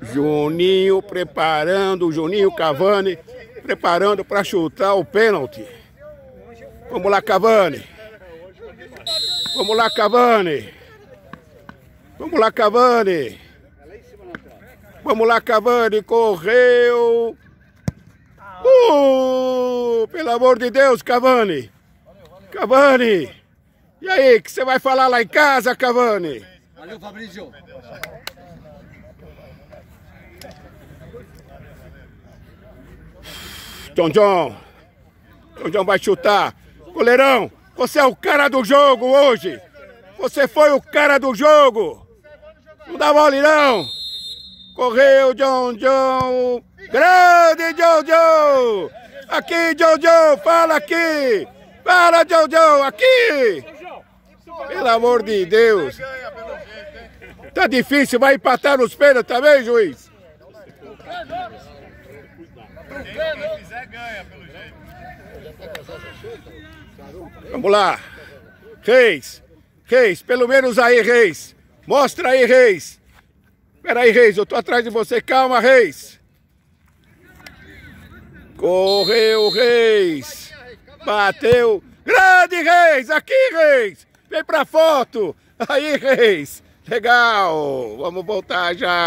Juninho preparando, Juninho Cavani preparando para chutar o pênalti. Vamos lá, Cavani. Vamos lá, Cavani. Vamos lá, Cavani. Vamos lá, Cavani. Correu. Uh, pelo amor de Deus, Cavani. Cavani. E aí, o que você vai falar lá em casa, Cavani? Valeu, Fabrício. John John. John John vai chutar. Goleirão, você é o cara do jogo hoje. Você foi o cara do jogo. Não dá mole não. Correu John John. Grande John John. Aqui John John, fala aqui. Fala John John, aqui. Pelo amor de Deus. Tá difícil, vai empatar nos pênaltis também, juiz? Vamos lá. Reis. Reis, pelo menos aí, Reis. Mostra aí, Reis. Pera aí, Reis, eu tô atrás de você. Calma, Reis. Correu, Reis. Bateu. Grande, Reis. Aqui, Reis. Vem pra foto. Aí, Reis. Legal. Vamos voltar já.